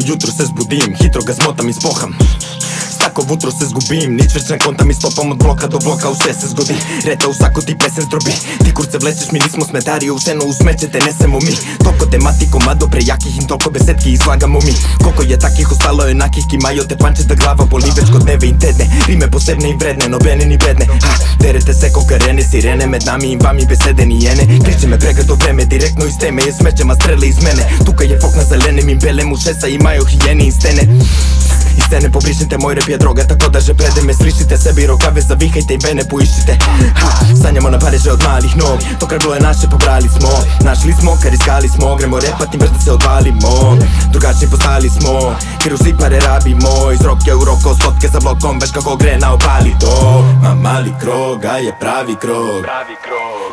jutro se zbudim Hitro ga zmotam i spoham Tako vutro se zgubim Nič već ne kontam i stopam od bloka do bloka U sve se zgodi. Reta sako ti pesen zdrobi. Ti kurce vlečeš mi nismo smetari U senu u smeće te nesemo mi. Toliko temati komado pre jakih im toliko besetki izlagamo mi. Koliko je takih ostalo je nakih Kimaju te panče da glava boli već kod neve interne Rime posebne i vredne, no bene ni bedne. Ha, derete se ko karene Sirene med nami i vami besede ni jene. Kriče me pregrado vreme direktno iz teme Je smećema strele iz mene. Tuka je fok na zelenim im belem u šesa I stene iz scene pobrišite moj rep je droga Tako da že prede me slišite. Sebi rokave Zavihajte i vene puišite ha, Sanjamo na pareže od malih nog. To krvlo je naše pobrali smo. Našli smo kar smo. Gremo repati baš da se odvalimo. Drugačni postali smo Jer svi pare rabimo. Iz roke u roko Spotke za blokom Već kako grena opali to. Ma mali krog, a je pravi krog.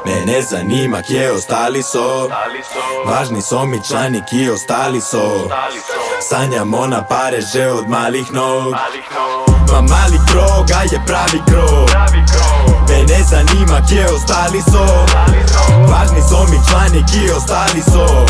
Mene zanima kje ostali so. Važni so mi člani ki ostali so Sanjamo na pareže od malih nog. Ma mali krog, a je pravi krog. Mene zanima gdje ostali so. Važni so mi člani ki ostali so.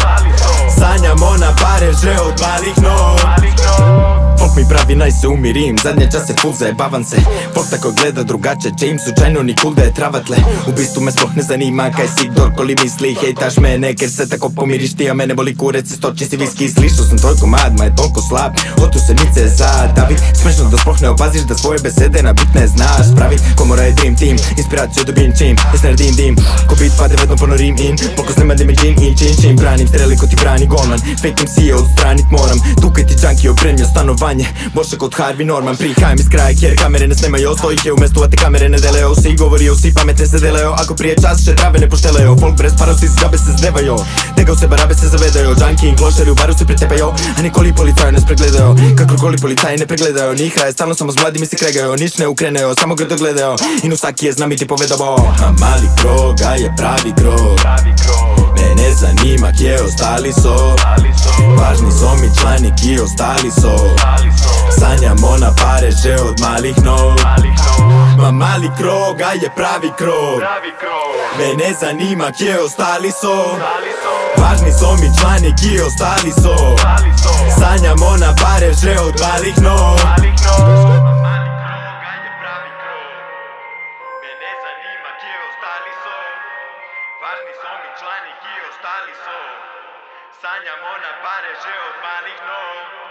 Sanjamo na pareže od malih nog Folk mi pravi naj se umirim. Zadnje čase full zajebavam se. Folk tako gleda drugače Če im slučajno ni cool da je travatle U bistvu me sploh ne zanima kaj si kdorkoli misli. Hejtaš mene ker se tako pomiriš. Ti A mene boli kurec stoči si viski. Slišao sam tvoj komad ma je toliko slab. Otu se nice za David. Smešno da sploh ne opaziš da svoje besede na bit ne znaš Pravit komora je dream team Inspiraciju dobim čim. Jes ne radim dim Ko bit pade vedno ponorim in Poko snema da mi džin in čin čin. Branim streli ko ti brani golman. Fake MC odstranit moram. Tukaj ti junkie opremio stanovanje Boše kod Harvey Norman Prihajem iz kraja jer kamere ne snemaju Stoji je umjesto te kamere ne deleo Si govorio, si pametne se deleo Ako prije čas še trave ne pošteleo Folk brez parosti s džabe se zdevaju Tega u se barabe se zavedaju Junkie i klošari u baru se pritepaju A nikoli policaju ne spregledaju Kako koli policaji ne pregledaju Niha je stalno samo s mladimi se kregaju Nič ne ukreneo, samo grdo gledaju I nu saki je znam i ti povedao A mali krog, a je pravi krog. Mene zanima gdje ostali so možgani, ki ostali so. Sanjamo napade že od malih nog. Ma mali krog, a je pravi krog. Me ne zanima, kje ostali so. Važni so mi člani, ki ostali so. Sanjamo napade že od malih nog. Važni so mi člani, ki ostali so. sanjam ona pare že od malih nog.